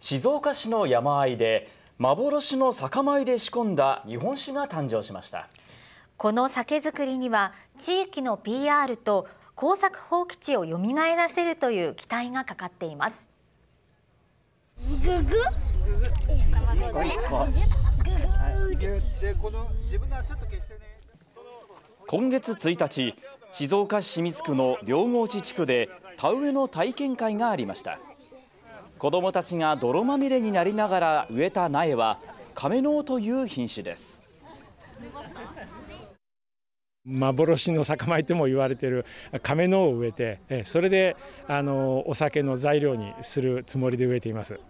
静岡市の山あいで幻の酒米で仕込んだ日本酒が誕生しました。この酒造りには地域の PR と耕作放棄地を蘇らせるという期待がかかっています。今月1日静岡市清水区の両郷地地区で田植えの体験会がありました子どもたちが泥まみれになりながら植えた苗は亀のという品種です。幻の酒米とも言われている亀のを植えてそれであのお酒の材料にするつもりで植えています。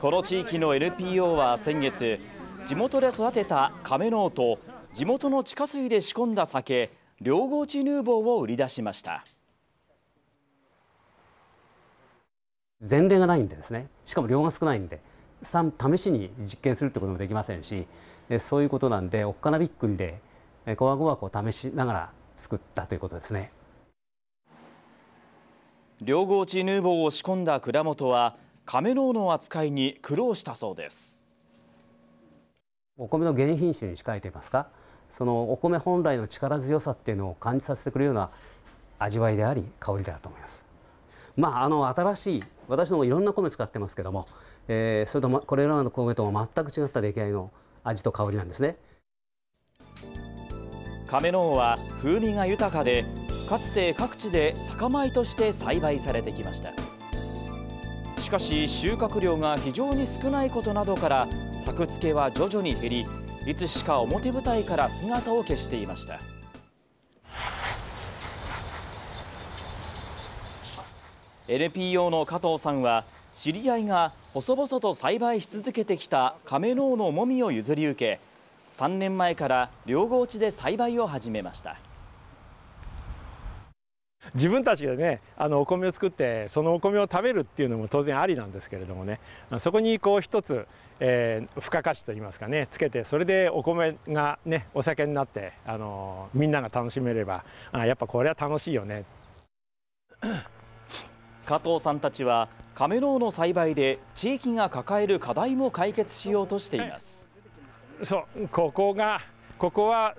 この地域の NPO は先月地元で育てた亀のと地元の地下水で仕込んだ酒両郷地ヌーボーを売り出しました前例がないんでですね。しかも量が少ないんで試しに実験するってこともできませんしそういうことなんでおっかなびっくりでこわごわこう試しながら作ったということですね。両郷地ヌーボーを仕込んだ蔵元は亀のの扱いに苦労したそうです。お米の原品種に近いといいますか？そのお米本来の力強さっていうのを感じさせてくれるような味わいであり香りだと思います。まああの新しい私どもいろんな米使ってますけども、えー、それとこれらの米とも全く違った出来合いの味と香りなんですね。亀のは風味が豊かでかつて各地で酒米として栽培されてきましたしかし収穫量が非常に少ないことなどから作付けは徐々に減りいつしか表舞台から姿を消していました NPO の加藤さんは知り合いが細々と栽培し続けてきた亀ののもみを譲り受け3年前から両郷地で栽培を始めました自分たちでねあのお米を作ってそのお米を食べるっていうのも当然ありなんですけれどもねそこにこう一つ、えー、付加価値といいますかねつけてそれでお米がねお酒になってあのみんなが楽しめればあやっぱこれは楽しいよね。加藤さんたちは亀のの栽培で地域が抱える課題も解決しようとしています。そうここがここは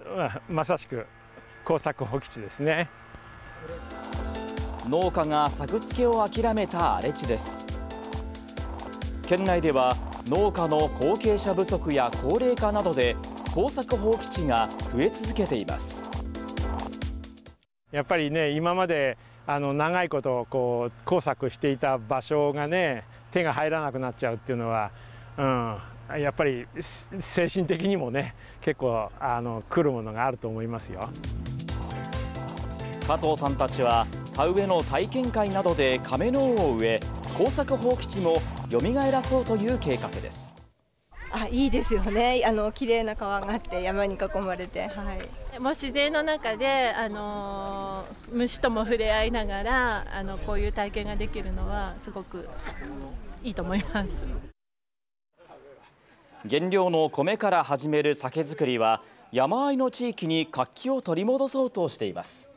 まさしく耕作放棄地ですね。農家が作付けを諦めた荒れ地です。県内では農家の後継者不足や高齢化などで耕作放棄地が増え続けています。やっぱりね今まであの長いことこう耕作していた場所がね手が入らなくなっちゃうっていうのは、うん、やっぱり精神的にもね結構あの来るものがあると思いますよ。加藤さんたちは田植えの体験会などで亀のを植え耕作放棄地も蘇らそうという計画です。あいいですよね。あの綺麗な川があって山に囲まれて、はい、もう自然の中であの虫とも触れ合いながらあのこういう体験ができるのはすごくいいと思います。原料の米から始める酒造りは山あいの地域に活気を取り戻そうとしています